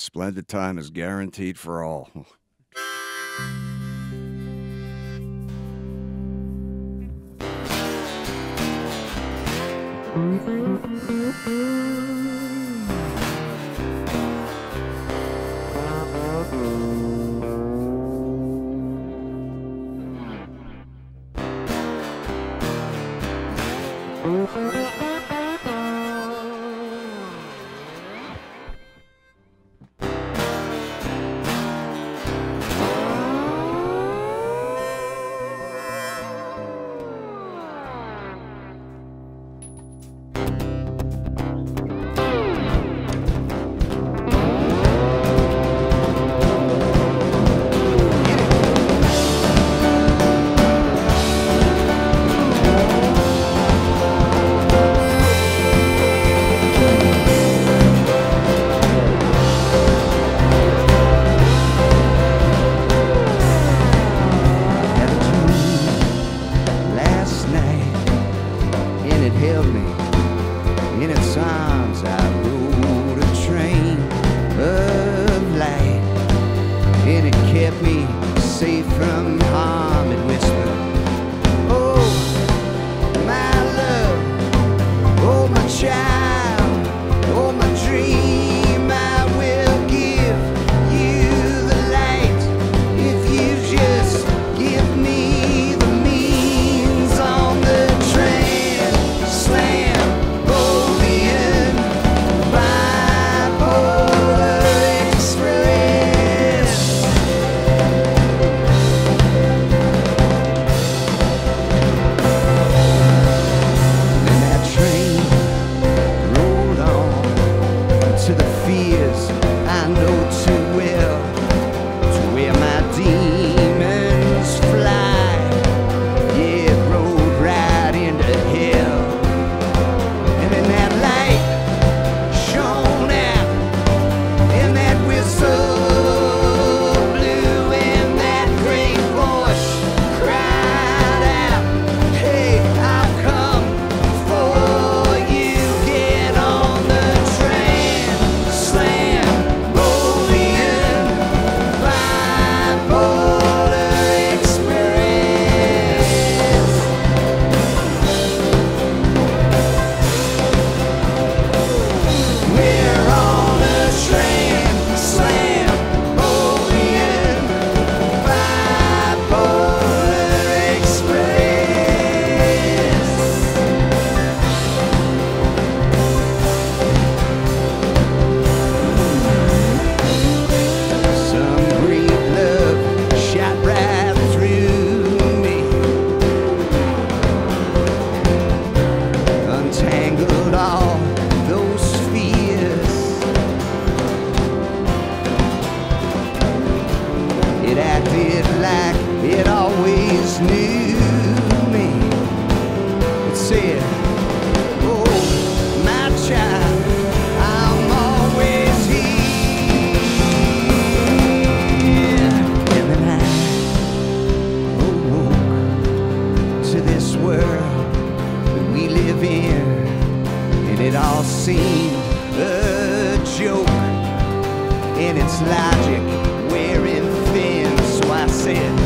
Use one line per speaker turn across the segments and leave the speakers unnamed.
a splendid time is guaranteed for all.
and oh, to well. knew me. Said, Oh, my child. I'm always here. And then I awoke to this world that we live in, and it all seemed a joke in its logic, wearing thin. So I said.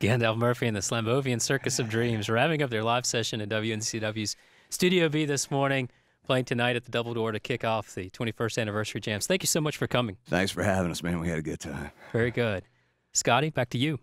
Gandalf Murphy and the Slambovian Circus of Dreams wrapping up their live session at WNCW's Studio B this morning, playing tonight at the Double Door to kick off the 21st anniversary jams. Thank you so much for coming.
Thanks for having us, man. We had a good time.
Very good. Scotty, back to you.